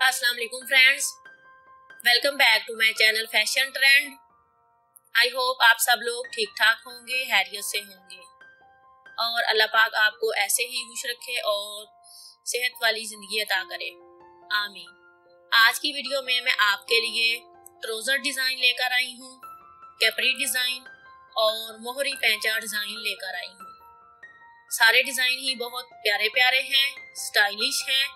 वालेकुम friends welcome back to my channel fashion trend I hope आप सब लोग ठीक ठाक होंगे, हैरियत से होंगे। और अल्लाह पाक आपको ऐसे ही खुश रखे और सेहत वाली ज़िंदगी अता करे। आमीन। आज की वीडियो में मैं आपके लिए ट्रोज़र डिज़ाइन लेकर आई हूँ, कैपरी डिज़ाइन और मोहरी पैंचा डिज़ाइन लेकर आई हूँ। सारे डिज़ाइन ही बहुत प्यारे प्यारे हैं, स्टाइलिश हैं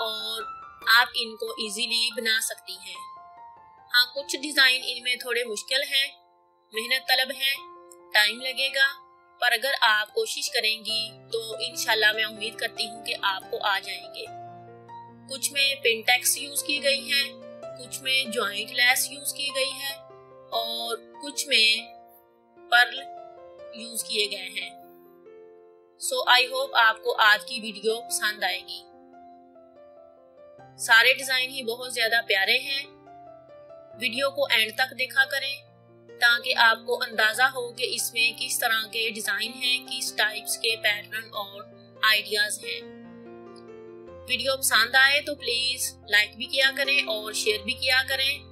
और आप इनको इजीली बना सकती हैं। हाँ कुछ डिज़ाइन इनमें थोड़े मुश्किल हैं। मेहनत तलब हैं टाइम लगेगा। पर अगर आप कोशिश करेंगी तो इनशाला मैं उम्मीद करती हूँ कि आपको आ जाएँगे। कुछ में पिंटेक्स यूज़ की गई है, कुछ में ज्वाइंट लेस यूज़ की गई है, और कुछ में पर्ल यूज़ किए गए हैं। सो आई होप आपको आज की वीडियो पसंद आएगी। सारे डिज़ाइन ही बहुत ज़्यादा प्यारे हैं। वीडियो को एंड तक देखा करें, ताकि आपको अंदाज़ा हो कि इसमें किस तरह के डिज़ाइन हैं, किस टाइप्स के पैटर्न और आइडियाज़ हैं। वीडियो पसंद आए तो प्लीज़ लाइक भी किया करें और शेयर भी किया करें।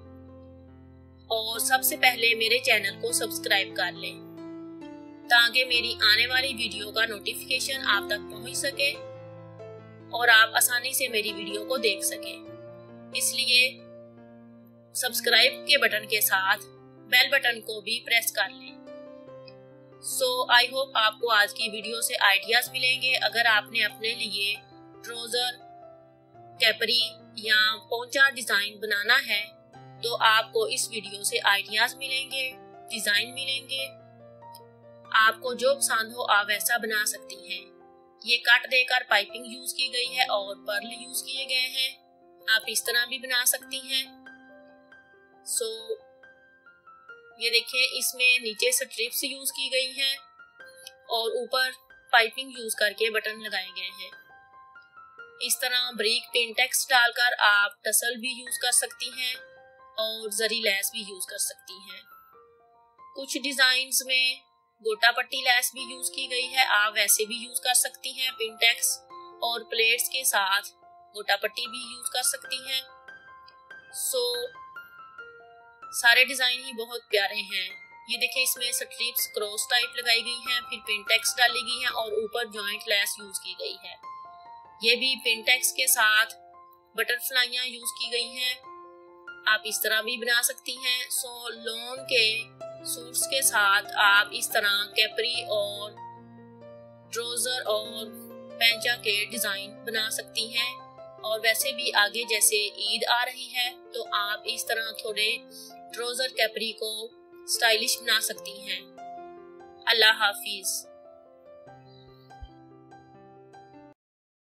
और सबसे पहले मेरे चैनल को सब्सक्राइब कर लें, ताकि मेरी आने वाली वीडियो का नोटिफिकेशन आप तक पहुँच सके। और आप आसानी से मेरी वीडियो को देख सके। इसलिए सब्सक्राइब के बटन के साथ बेल बटन को भी प्रेस कर लें। सो आई होप आपको आज की वीडियो से आइडियाज़ मिलेंगे। अगर आपने अपने लिए ट्रोजर कैपरी या पोंचा डिज़ाइन बनाना है तो आपको इस वीडियो से आइडियाज़ मिलेंगे डिज़ाइन मिलेंगे। आपको जो पसंद हो, आप वैसा बना सकती हैं। ये कट देकर पाइपिंग यूज़ की गई है और पर्ल यूज़ किए गए हैं। आप इस तरह भी बना सकती हैं। सो so, ये देखें इसमें नीचे स्ट्रिप्स यूज़ की गई हैं और ऊपर पाइपिंग यूज़ करके बटन लगाए गए हैं। इस तरह ब्रिक पिंटेक्स डालकर आप टसल भी यूज़ कर सकती हैं और जरी लैस भी यूज़ कर सकती हैं। कुछ डिज़ाइन में गोटा पट्टी लैस भी यूज़ की गई है आप वैसे भी यूज़ कर सकती हैं पिंटेक्स और प्लेट्स के साथ गोटा पट्टी भी यूज़ कर सकती हैं। सो so, सारे डिज़ाइन ही बहुत प्यारे हैं। ये देखें इसमें स्ट्रिप्स क्रॉस टाइप लगाई गई हैं फिर पिंटेक्स डाली गई हैं और ऊपर जॉइंट लैस यूज़ की गई है। ये भी पिंटेक्स के साथ बटरफ्लाइयाँ यूज़ की गई हैं। आप इस तरह भी बना सकती हैं। सो लॉन के सूट्स के साथ आप इस तरह कैपरी और ट्रोजर और पैंजा के डिज़ाइन बना सकती हैं। और वैसे भी आगे जैसे ईद आ रही है तो आप इस तरह थोड़े ट्रोजर कैपरी को स्टाइलिश बना सकती हैं। अल्लाह हाफिज़।